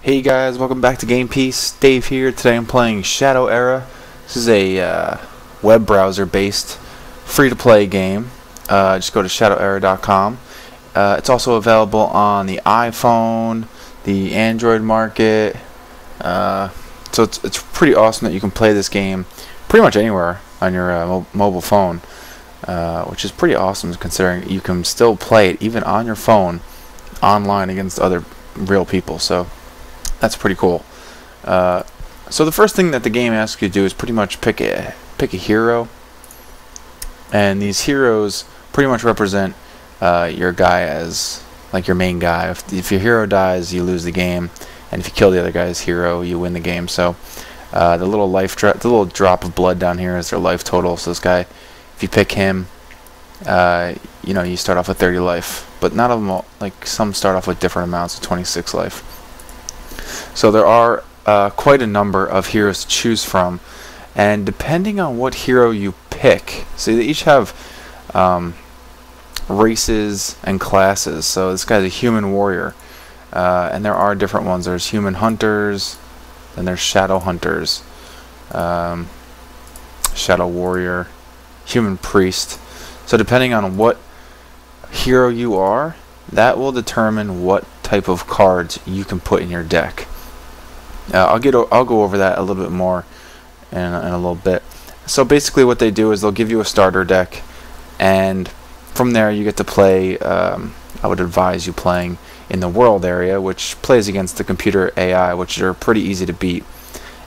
Hey guys, welcome back to Gamepiece. Dave here. Today I'm playing Shadow Era. This is a uh, web browser based free to play game. Uh, just go to shadowera.com. Uh, it's also available on the iPhone, the Android market. Uh, so it's, it's pretty awesome that you can play this game pretty much anywhere on your uh, mo mobile phone, uh, which is pretty awesome considering you can still play it even on your phone online against other real people. So that's pretty cool. Uh, so the first thing that the game asks you to do is pretty much pick a pick a hero, and these heroes pretty much represent uh, your guy as like your main guy. If, if your hero dies, you lose the game, and if you kill the other guy's hero, you win the game. So uh, the little life drop the little drop of blood down here is their life total. So this guy, if you pick him, uh, you know you start off with 30 life, but not all, like some start off with different amounts of 26 life. So there are uh, quite a number of heroes to choose from, and depending on what hero you pick, so they each have um, races and classes. So this guy's a human warrior, uh, and there are different ones. There's human hunters, then there's shadow hunters, um, shadow warrior, human priest. So depending on what hero you are, that will determine what type of cards you can put in your deck. Uh, I'll get I'll go over that a little bit more in, in a little bit. So basically, what they do is they'll give you a starter deck, and from there you get to play. Um, I would advise you playing in the world area, which plays against the computer AI, which are pretty easy to beat.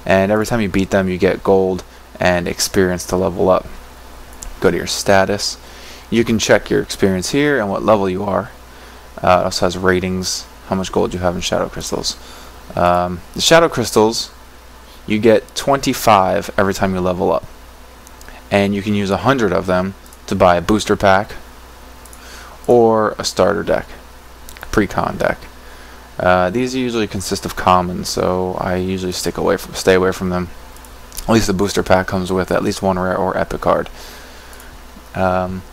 And every time you beat them, you get gold and experience to level up. Go to your status. You can check your experience here and what level you are. Uh, it also has ratings, how much gold you have in shadow crystals. Um, the shadow crystals, you get 25 every time you level up. And you can use 100 of them to buy a booster pack or a starter deck, pre-con deck. Uh, these usually consist of commons, so I usually stick away from, stay away from them. At least the booster pack comes with at least one rare or epic card. Um,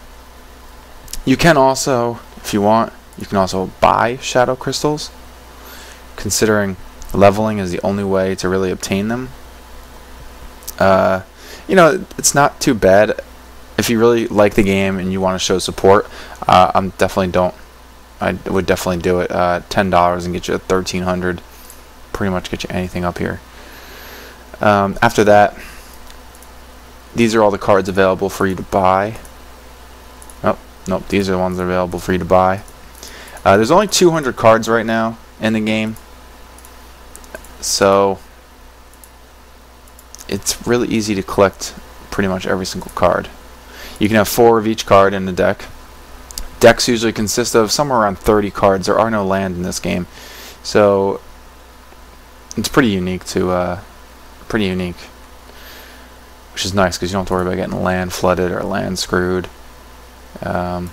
you can also, if you want, you can also buy shadow crystals, considering leveling is the only way to really obtain them. Uh, you know, it's not too bad if you really like the game and you want to show support. Uh, I'm definitely don't. I would definitely do it. Uh, Ten dollars and get you a thirteen hundred. Pretty much get you anything up here. Um, after that, these are all the cards available for you to buy. Nope, nope. These are the ones available for you to buy. Uh, there's only 200 cards right now in the game, so it's really easy to collect pretty much every single card. You can have four of each card in the deck. Decks usually consist of somewhere around 30 cards. There are no land in this game, so it's pretty unique to uh, pretty unique, which is nice because you don't have to worry about getting land flooded or land screwed. Um,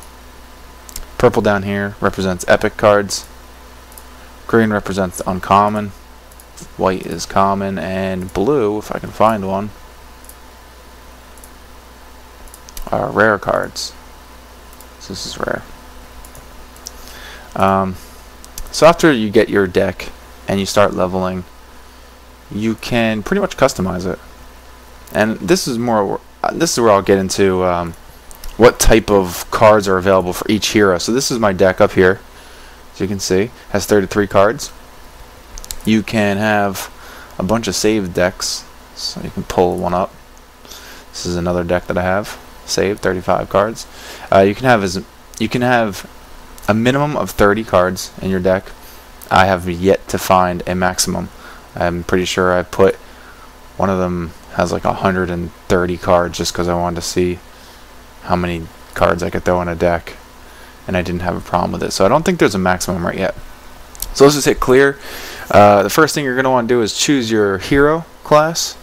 purple down here represents epic cards. Green represents uncommon. White is common, and blue, if I can find one, are rare cards. So this is rare. Um, so after you get your deck and you start leveling, you can pretty much customize it. And this is more. Uh, this is where I'll get into um, what type of cards are available for each hero. So this is my deck up here. As you can see, has 33 cards. You can have a bunch of saved decks, so you can pull one up. This is another deck that I have saved, 35 cards. Uh, you can have as you can have a minimum of 30 cards in your deck. I have yet to find a maximum. I'm pretty sure I put one of them has like 130 cards just because I wanted to see how many cards I could throw in a deck and I didn't have a problem with it. So I don't think there's a maximum right yet. So let's just hit clear. Uh, the first thing you're going to want to do is choose your hero class.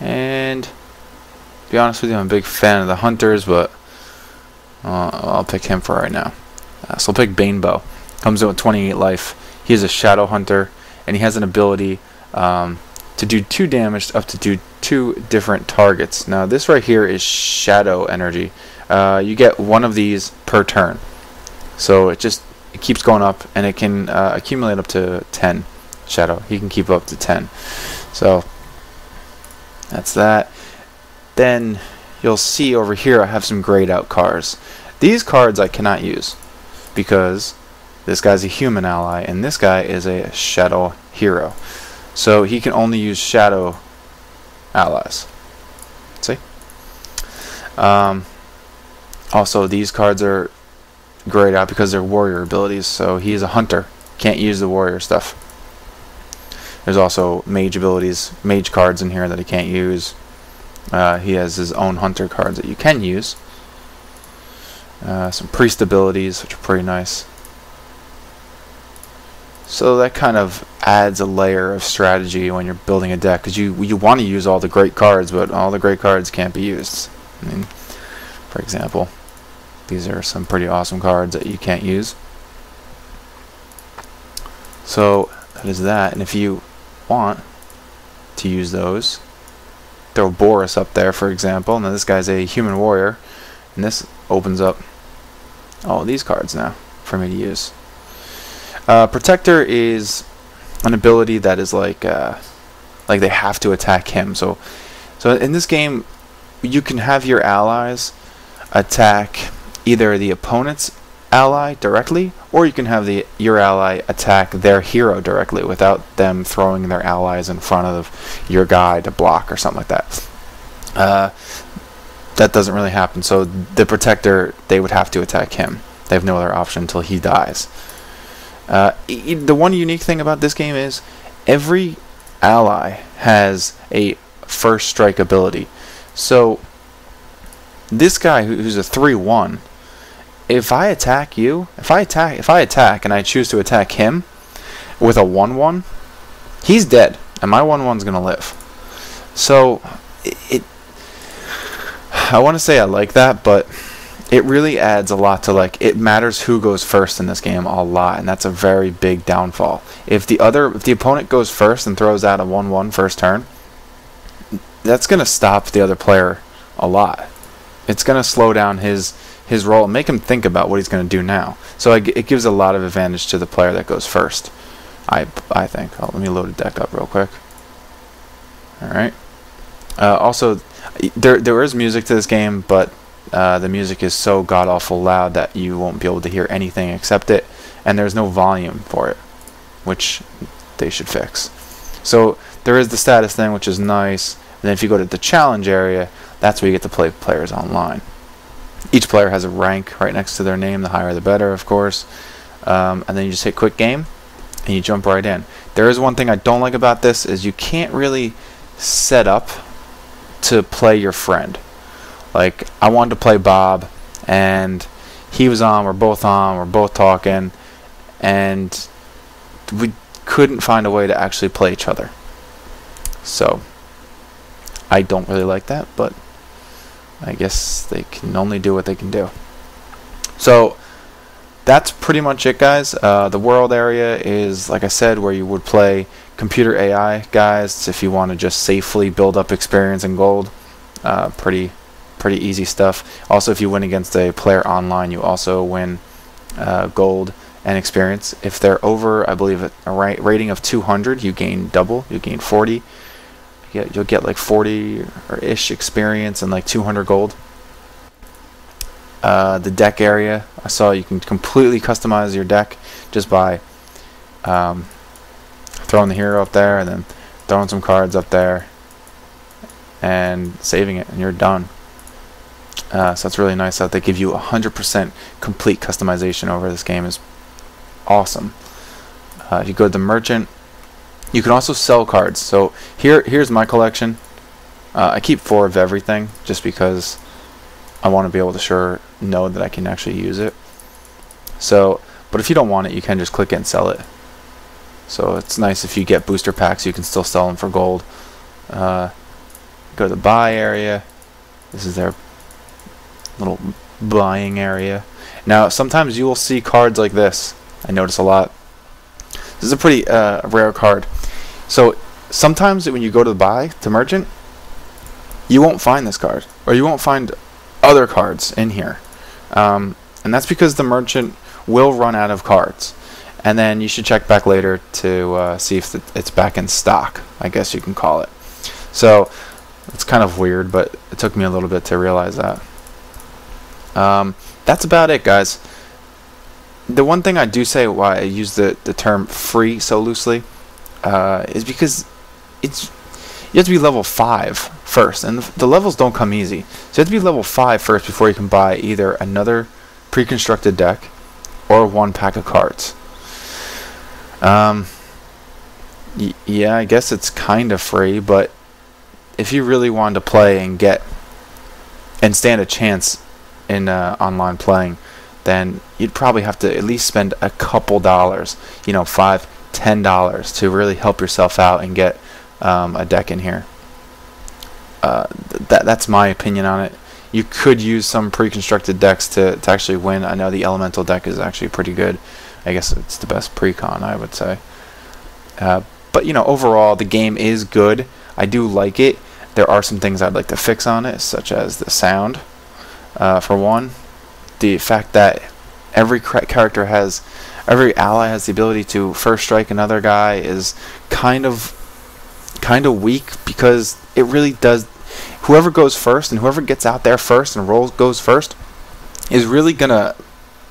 And to be honest with you, I'm a big fan of the hunters, but uh, I'll pick him for right now. Uh, so I'll pick Banebow. Comes in with 28 life. He is a shadow hunter, and he has an ability um, to do two damage up to do two different targets. Now this right here is shadow energy. Uh, you get one of these per turn. So it just it keeps going up, and it can uh, accumulate up to 10 shadow. He can keep up to 10. So that's that. Then you'll see over here I have some grayed out cards. These cards I cannot use because this guy's a human ally and this guy is a shadow hero. So he can only use shadow allies. See? Um, also, these cards are grayed out because they're warrior abilities. So he's a hunter. Can't use the warrior stuff. There's also mage abilities, mage cards in here that he can't use. Uh, he has his own hunter cards that you can use. Uh, some priest abilities, which are pretty nice. So that kind of adds a layer of strategy when you're building a deck, because you you want to use all the great cards, but all the great cards can't be used. I mean, for example, these are some pretty awesome cards that you can't use. So that is that, and if you want to use those, throw Boris up there, for example. Now this guy's a human warrior, and this opens up all these cards now for me to use. Uh, Protector is an ability that is like uh, like they have to attack him. So so in this game, you can have your allies attack either the opponent's ally directly, or you can have the your ally attack their hero directly without them throwing their allies in front of your guy to block or something like that. Uh, that doesn't really happen. So the protector, they would have to attack him. They have no other option until he dies. Uh, the one unique thing about this game is every ally has a first strike ability. So this guy who's a 3-1, if I attack you, if I attack if I attack and I choose to attack him with a 1-1, he's dead and my 1-1's going to live. So it, it I want to say I like that, but it really adds a lot to like it matters who goes first in this game a lot and that's a very big downfall if the other if the opponent goes first and throws out a 1-1 first turn that's going to stop the other player a lot it's going to slow down his his role and make him think about what he's going to do now so it gives a lot of advantage to the player that goes first i i think oh, let me load a deck up real quick all right uh, also there there is music to this game but uh, the music is so god awful loud that you won't be able to hear anything except it, and there's no volume for it, which they should fix. So there is the status thing, which is nice. And then if you go to the challenge area, that's where you get to play players online. Each player has a rank right next to their name. The higher, the better, of course. Um, and then you just hit quick game, and you jump right in. There is one thing I don't like about this is you can't really set up to play your friend. Like I wanted to play Bob, and he was on. We're both on. We're both talking, and we couldn't find a way to actually play each other. So I don't really like that, but I guess they can only do what they can do. So that's pretty much it, guys. Uh, the world area is, like I said, where you would play computer AI guys if you want to just safely build up experience and gold. Uh, pretty pretty easy stuff. Also, if you win against a player online, you also win uh, gold and experience. If they're over, I believe, a rating of 200, you gain double. You gain 40. You'll get like 40 or ish experience and like 200 gold. Uh, the deck area, I saw you can completely customize your deck just by um, throwing the hero up there and then throwing some cards up there and saving it, and you're done. Uh, so that's really nice that they give you 100% complete customization over this game is awesome. Uh, if you go to the merchant, you can also sell cards. So here, here's my collection. Uh, I keep four of everything just because I want to be able to sure know that I can actually use it. So, but if you don't want it, you can just click it and sell it. So it's nice if you get booster packs, you can still sell them for gold. Uh, go to the buy area. This is their little buying area. Now, sometimes you will see cards like this. I notice a lot. This is a pretty uh, rare card. So, sometimes when you go to the buy, to merchant, you won't find this card. Or you won't find other cards in here. Um, and that's because the merchant will run out of cards. And then you should check back later to uh, see if it's back in stock, I guess you can call it. So it's kind of weird, but it took me a little bit to realize that. Um, that's about it, guys. The one thing I do say why I use the, the term free so loosely uh, is because it's you have to be level 5 first, and the, levels don't come easy. So you have to be level 5 first before you can buy either another pre-constructed deck or one pack of cards. Um, yeah, I guess it's kind of free, but if you really wanted to play and get and stand a chance in uh, online playing, then you'd probably have to at least spend a couple dollars, you know, five, ten dollars to really help yourself out and get um, a deck in here. Uh, th that that's my opinion on it. You could use some pre-constructed decks to, to actually win. I know the elemental deck is actually pretty good. I guess it's the best pre-con, I would say. Uh, but you know, overall, the game is good. I do like it. There are some things I'd like to fix on it, such as the sound, uh, for one. The fact that every character has, every ally has the ability to first strike another guy is kind of, kind of weak because it really does. Whoever goes first and whoever gets out there first and rolls goes first is really gonna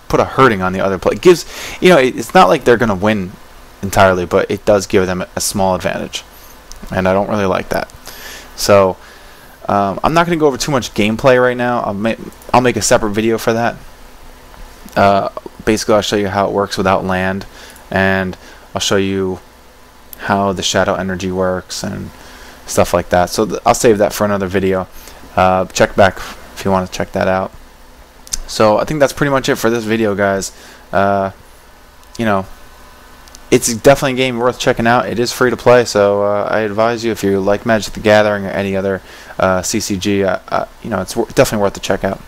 put a hurting on the other player. It gives, you know, it, it's not like they're gonna win entirely, but it does give them a small advantage, and I don't really like that. So um, I'm not going to go over too much gameplay right now. I'll, ma I'll make a separate video for that. Uh, basically, I'll show you how it works without land, and I'll show you how the shadow energy works and stuff like that. So I'll save that for another video. Uh, check back if you want to check that out. So I think that's pretty much it for this video, guys. Uh, you know, it's definitely a game worth checking out. It is free to play, so uh, I advise you if you like Magic the Gathering or any other uh, CCG, uh, uh, you know, it's definitely worth the check out.